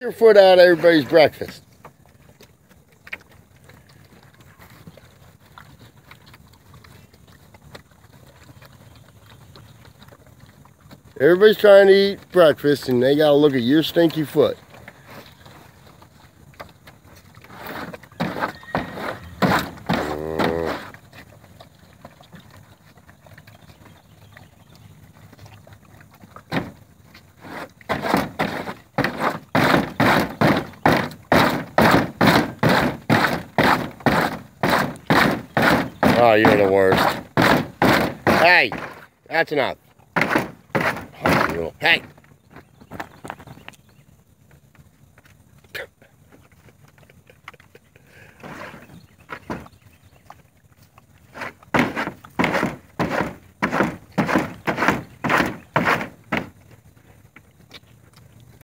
your foot out of everybody's breakfast. Everybody's trying to eat breakfast and they gotta look at your stinky foot. Oh, you're the worst. Hey, that's enough. Hey.